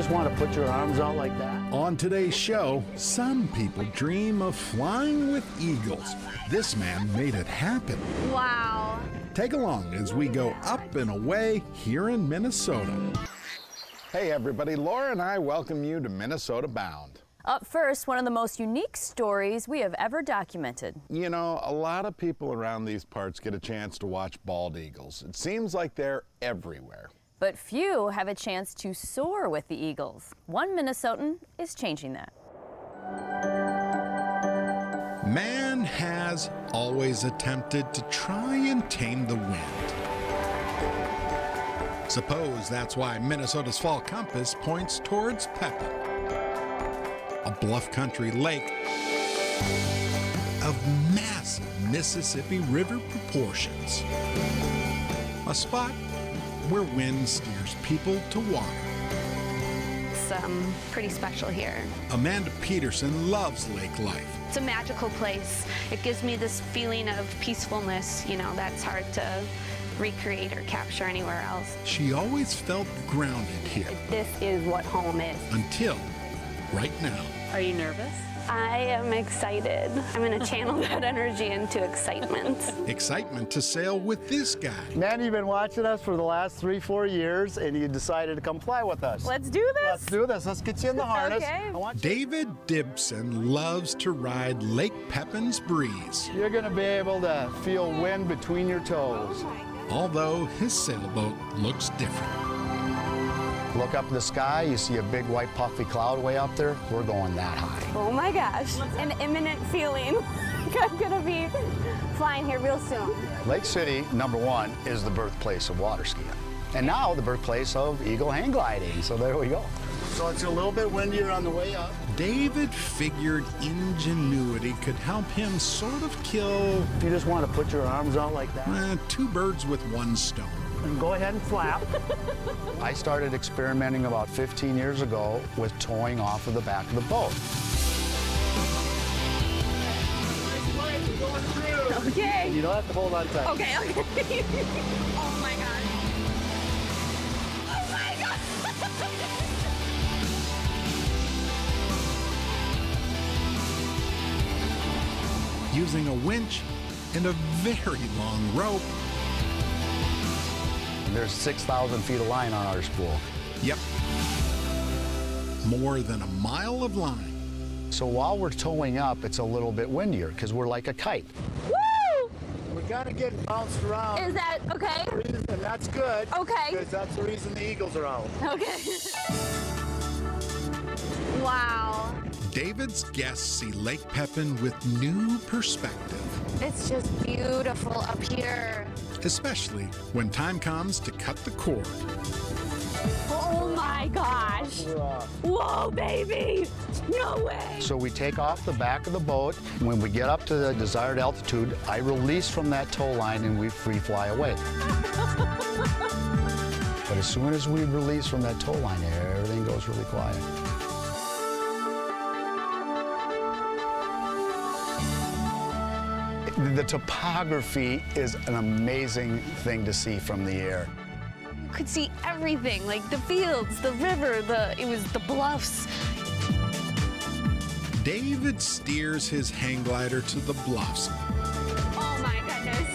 just want to put your arms out like that? On today's show, some people dream of flying with eagles. This man made it happen. Wow. Take along as we go up and away here in Minnesota. Hey, everybody, Laura and I welcome you to Minnesota Bound. Up first, one of the most unique stories we have ever documented. You know, a lot of people around these parts get a chance to watch bald eagles. It seems like they're everywhere. But few have a chance to soar with the eagles. One Minnesotan is changing that. Man has always attempted to try and tame the wind. Suppose that's why Minnesota's fall compass points towards Pepin, a bluff country lake of massive Mississippi River proportions. A spot where wind steers people to water. It's um, pretty special here. Amanda Peterson loves lake life. It's a magical place. It gives me this feeling of peacefulness, you know, that's hard to recreate or capture anywhere else. She always felt grounded here This is what home is. until right now. Are you nervous? I am excited. I'm going to channel that energy into excitement. Excitement to sail with this guy. Man, you've been watching us for the last three, four years, and you decided to come fly with us. Let's do this. Let's do this. Let's get you in the harness. Okay. I want David Dibson loves to ride Lake Pepin's breeze, You're going to be able to feel wind between your toes. although his sailboat looks different. Look up in the sky, you see a big white puffy cloud way up there. We're going that high. Oh my gosh, an imminent feeling. I'm going to be flying here real soon. Lake City, number one, is the birthplace of water skiing. And now the birthplace of eagle hang gliding. So there we go. So it's a little bit windier on the way up. David figured ingenuity could help him sort of kill You just want to put your arms out like that eh, two birds with one stone. And go ahead and flap. I started experimenting about 15 years ago with towing off of the back of the boat. Okay. You don't have to hold on tight. Okay, okay. oh my god. Oh my god. Using a winch and a very long rope. There's 6,000 feet of line on our spool. Yep. More than a mile of line. So while we're towing up, it's a little bit windier because we're like a kite. Woo! We gotta get bounced around. Is that okay? and that's good. Okay. Because that's the reason the eagles are out. Okay. wow. David's guests see Lake Pepin with new perspective, It's just beautiful up here. especially when time comes to cut the cord. Oh my gosh. Whoa, baby. No way. So we take off the back of the boat. When we get up to the desired altitude, I release from that tow line and we free fly away. but as soon as we release from that tow line, everything goes really quiet. The topography is an amazing thing to see from the air. You could see everything, like the fields, the river, the it was the bluffs. David steers his hang glider to the bluffs Oh my goodness.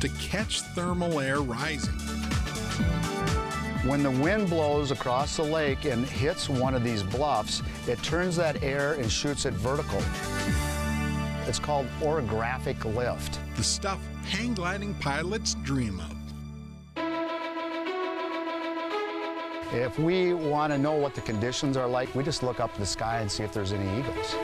To catch thermal air rising. When the wind blows across the lake and hits one of these bluffs, it turns that air and shoots it vertical. It's called orographic lift. The stuff hang gliding pilots dream of. If we want to know what the conditions are like, we just look up to the sky and see if there's any eagles.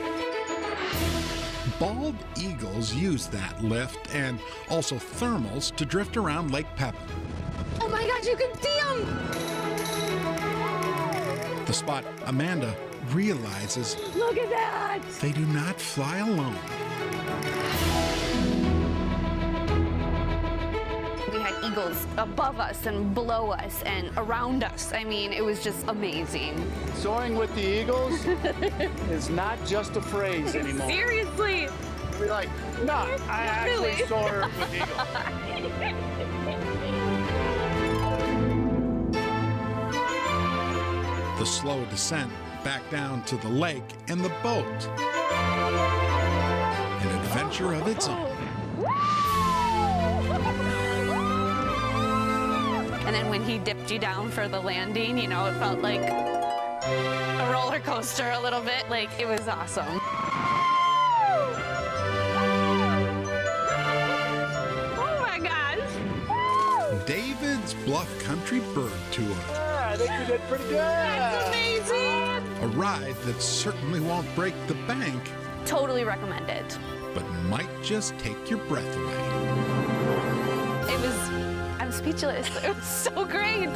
Bald eagles use that lift and also thermals to drift around Lake Pepin, Oh my gosh, you can see them. the spot Amanda realizes Look at that. they do not fly alone. We had eagles above us and below us and around us. I mean, it was just amazing. Soaring with the eagles is not just a phrase anymore. Seriously. We're like, no, I actually Really? soar with eagles. the slow descent back down to the lake and the boat. An adventure of its own. And then when he dipped you down for the landing, you know, it felt like a roller coaster a little bit. Like, it was awesome. Oh my gosh. David's Bluff Country Bird Tour. Yeah, I think you did pretty good. That's amazing. A ride that certainly won't break the bank, Totally recommend it. but might just take your breath away. It was, I'm speechless. It was so great.